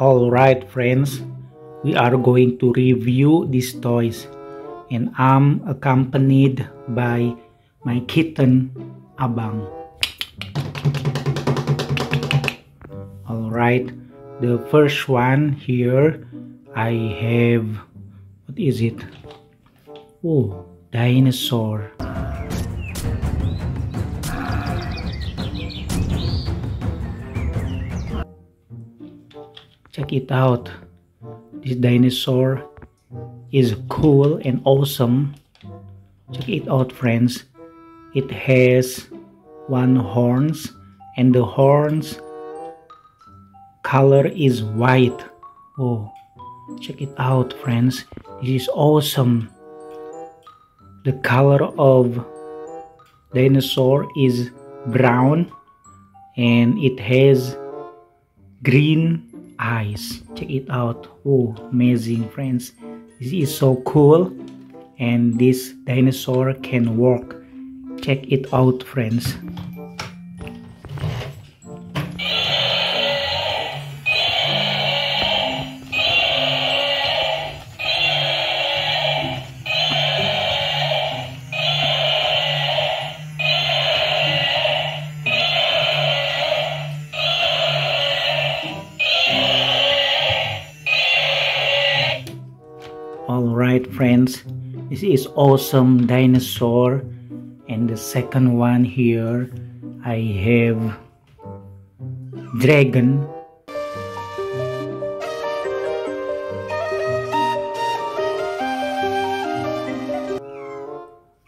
Alright friends, we are going to review these toys and I'm accompanied by my kitten Abang. Alright, the first one here I have, what is it? Oh, dinosaur. Check it out. This dinosaur is cool and awesome. Check it out friends. It has one horns and the horns color is white. Oh, check it out friends. This is awesome. The color of dinosaur is brown and it has green eyes. Check it out. Oh amazing friends. This is so cool. And this dinosaur can walk. Check it out friends friends, this is awesome dinosaur and the second one here I have dragon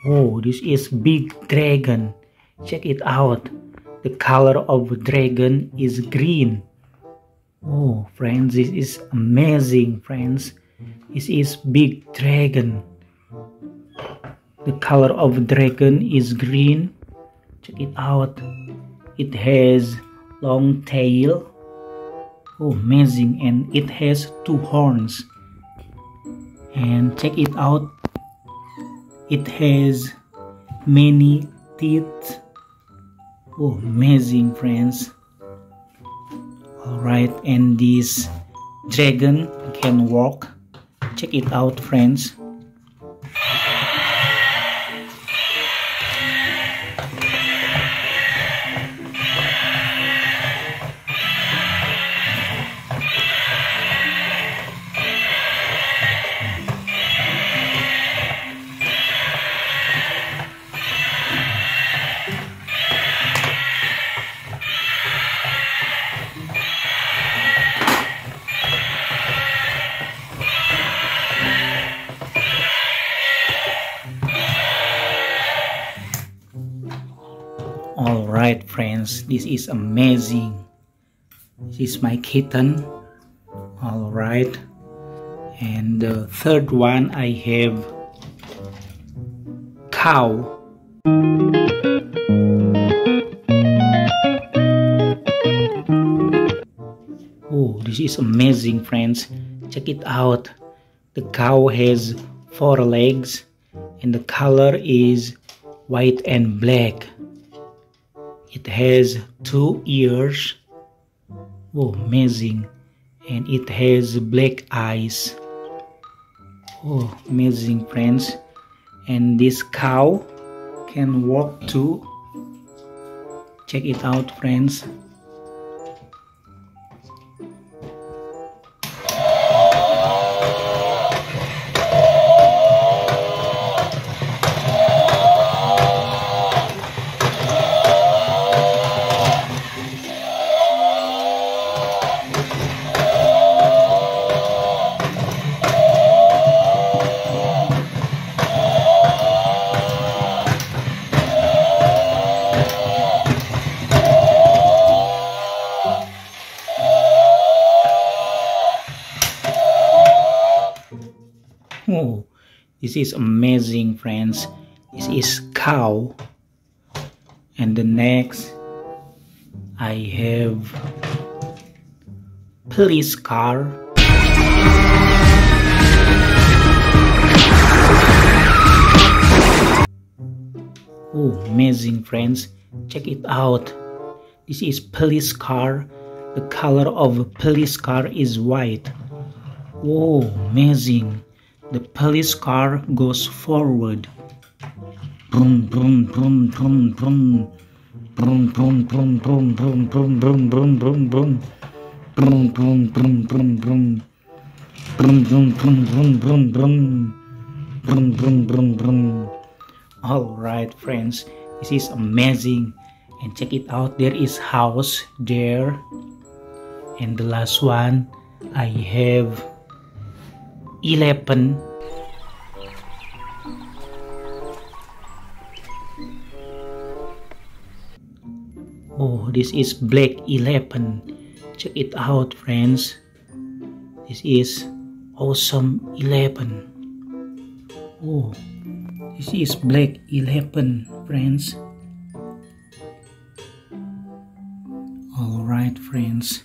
Oh, this is big dragon. Check it out. The color of dragon is green. Oh, friends, this is amazing, friends. This is big dragon. The color of dragon is green. Check it out. It has long tail. Oh, amazing. And it has two horns. And check it out. It has many teeth. Oh, amazing, friends. Alright, and this dragon can walk check it out friends all right friends. This is amazing. This is my kitten. All right. And the third one i have cow. Oh this is amazing friends. Check it out. The cow has four legs and the color is white and black it has two ears. Oh amazing. And it has black eyes. Oh amazing friends. And this cow can walk too. Check it out friends Oh, this is amazing, friends. This is cow. And the next, I have police car. Oh, amazing, friends. Check it out. This is police car. The color of police car is white. Whoa, amazing. The police car goes forward. Brum, brum, brum, brum, brum. Brum, brum, brum, brum, brum, brum, brum, brum, brum, brum. Brum, brum, brum, brum, brum. Brum, brum, brum, brum, brum, brum. Brum, brum, brum, brum. Alright, friends. This is amazing. And check it out. There is house there. And the last one, I have 11 oh this is black 11 check it out friends. This is awesome 11 oh this is black 11 friends. All right friends